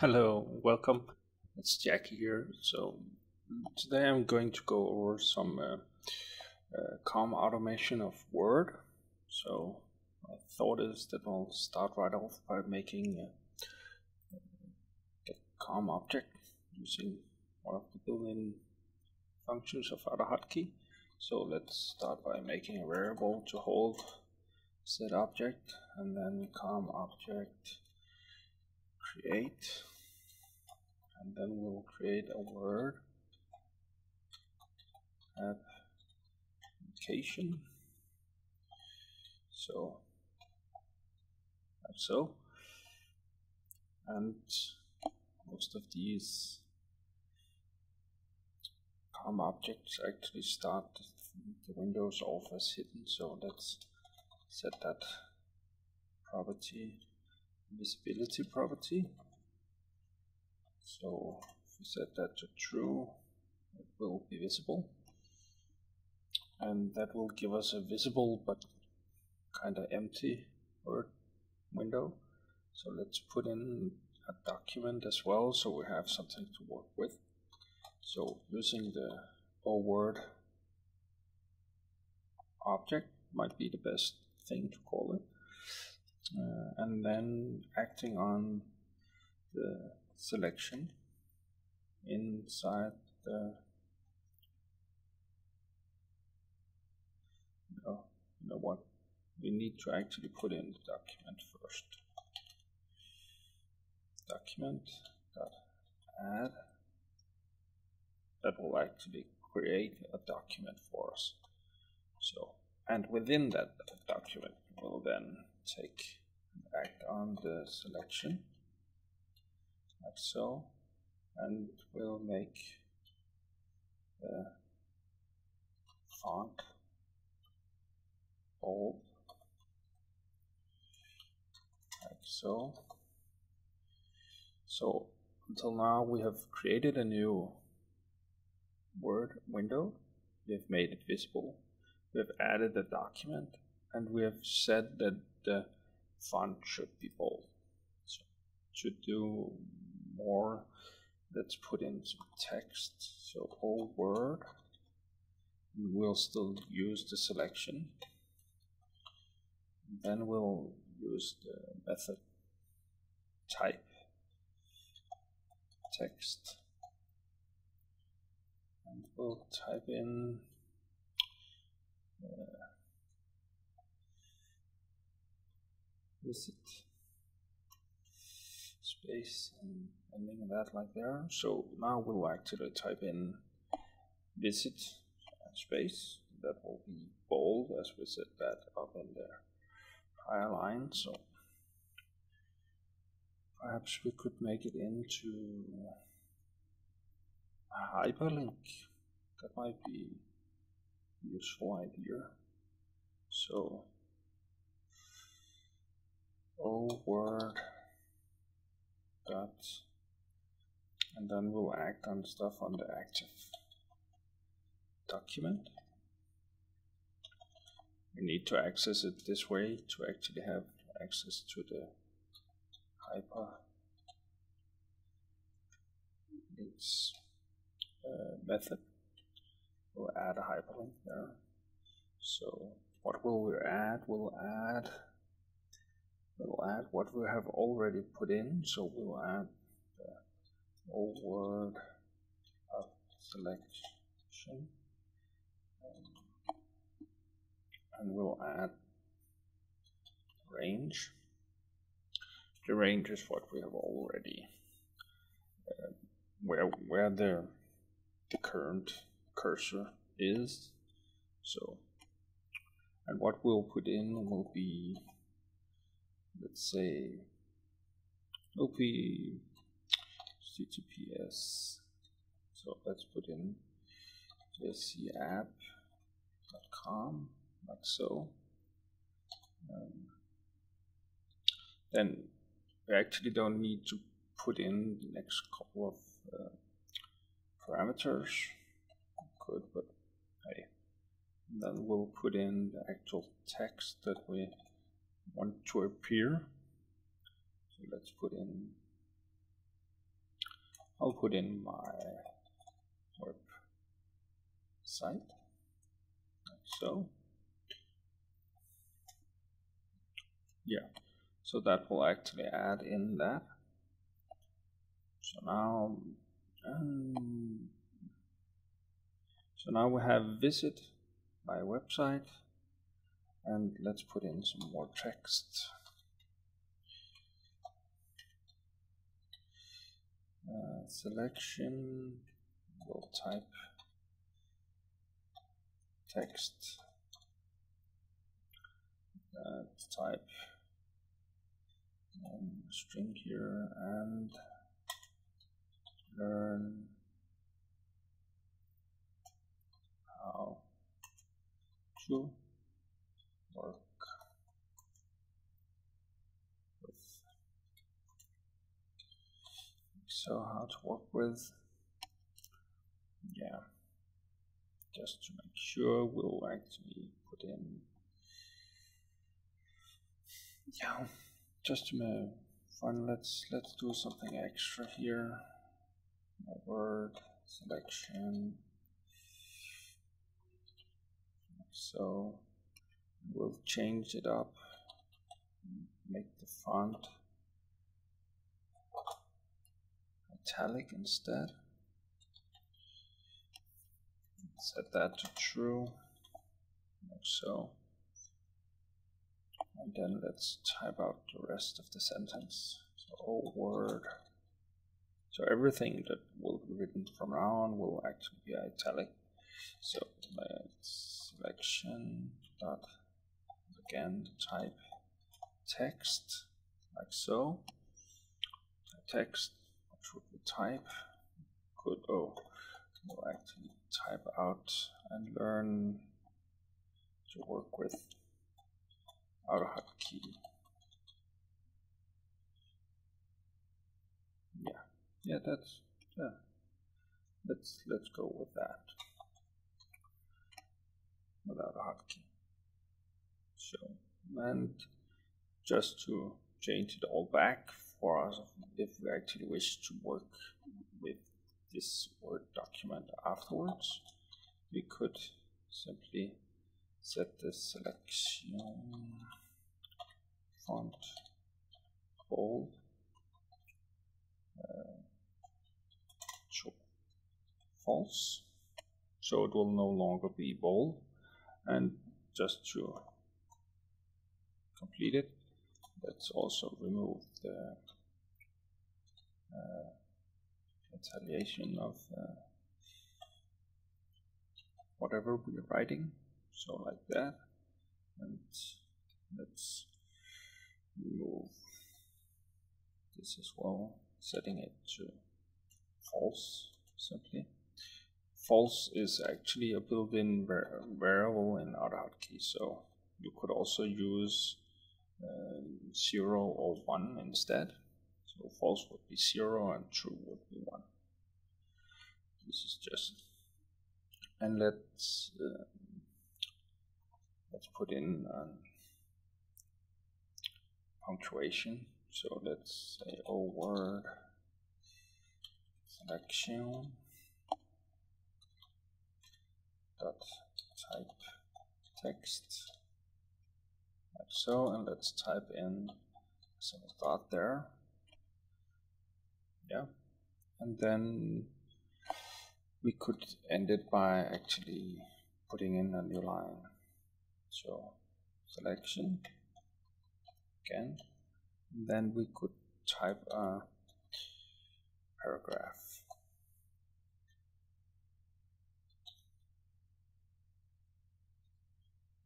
Hello, welcome. It's Jackie here. So today I'm going to go over some uh, uh, COM automation of Word. So my thought is that I'll start right off by making a, a COM object using one of the built-in functions of AutoHotkey. So let's start by making a variable to hold set object and then COM object create. And then we'll create a word. Application. So like so. And most of these COM objects actually start the windows off as hidden. So let's set that property visibility property so if we set that to true, it will be visible. And that will give us a visible but kind of empty Word window. So let's put in a document as well so we have something to work with. So using the O Word object might be the best thing to call it. Uh, and then acting on the selection inside the no, you know what? We need to actually put in the document first. Document dot add that will actually create a document for us. So and within that document we'll then take act on the selection. Like so. And we'll make the font bold. Like so. So until now we have created a new word window. We have made it visible. We have added a document. And we have said that the font should be bold so to do more. Let's put in some text. So whole word. We'll still use the selection. Then we'll use the method type text. And we'll type in uh, visit space and ending that like there. So now we'll actually type in visit space. That will be bold as we set that up in the higher line. So perhaps we could make it into a hyperlink. That might be a useful idea. So, oh word dot and then we'll act on stuff on the active document. We need to access it this way to actually have access to the hyper links uh, method. We'll add a hyperlink there. So what will we add? We'll add we'll add what we have already put in. So we'll add O word of selection and we'll add range. The range is what we have already uh, where where the the current cursor is. So and what we'll put in will be let's say be https so let's put in jszapp.com like so. Um, then we actually don't need to put in the next couple of uh, parameters. Could but hey then we'll put in the actual text that we want to appear. So let's put in I'll put in my web site. Like so. Yeah so that will actually add in that. So now um, so now we have visit my website and let's put in some more text. Uh, selection we'll type text. Uh, type um, string here and learn how to work with so how to work with. Yeah. Just to make sure we'll actually put in. Yeah just to make fun let's let's do something extra here. Word selection. So we'll change it up. Make the font italic instead. Set that to true. Like so. And then let's type out the rest of the sentence. So oh word. So everything that will be written from now on will actually be italic. So let's selection dot again type text like so. Text what would type. Could oh we'll actually type out and learn to work with AutoHotkey. Yeah. Yeah that's yeah. Let's let's go with that. With AutoHotkey so and just to change it all back for us if we actually wish to work with this Word document afterwards, we could simply set the selection font bold uh, false so it will no longer be bold. And just to complete it let's also remove the retaliation of uh, whatever we're writing so like that. And let's remove this as well setting it to false simply. False is actually a built-in variable in AutoHotkey so you could also use uh, 0 or 1 instead so false would be 0 and true would be 1. This is just, and let's, uh, let's put in um, punctuation. So let's say, word, selection, dot type text, like so, and let's type in some dot there yeah. And then we could end it by actually putting in a new line. So selection again. Then we could type a paragraph.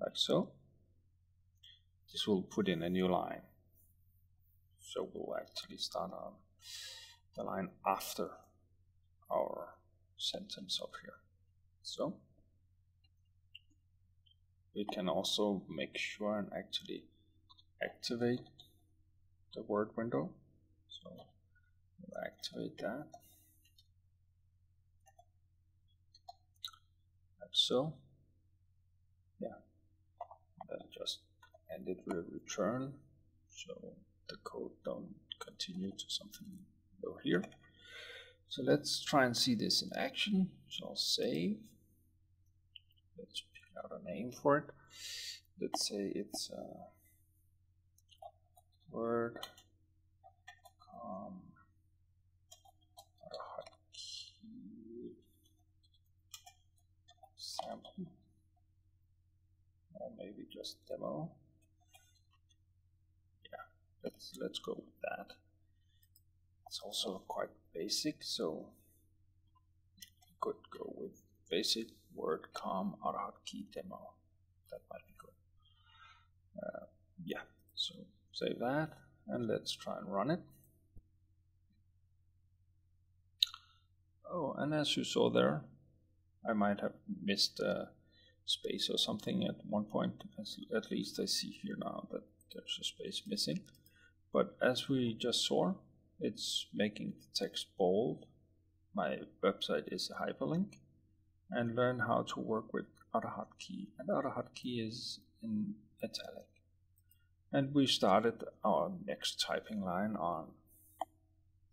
Like so. This will put in a new line. So we'll actually start on the line after our sentence up here. So we can also make sure and actually activate the word window. So we'll activate that. Like so. Yeah. Then just end it with return so the code don't continue to something go here So let's try and see this in action. So I'll save. Let's pick out a name for it. Let's say it's uh, word um, sample or maybe just demo. Yeah, let's let's go with that. It's also quite basic, so you could go with basic word com AutoHotkey demo. That might be good. Uh, yeah, so save that and let's try and run it. Oh, and as you saw there, I might have missed a space or something at one point. At least I see here now that there's a space missing. But as we just saw, it's making the text bold. My website is a hyperlink. And learn how to work with other AutoHotkey. And other AutoHotkey is in italic. And we started our next typing line on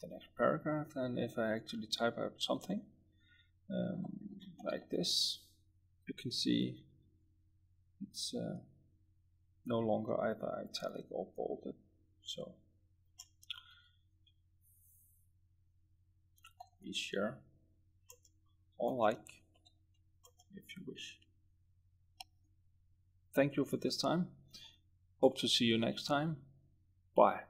the next paragraph. And if I actually type out something um, like this, you can see it's uh, no longer either italic or bolded. So we share or like if you wish. Thank you for this time. Hope to see you next time. Bye.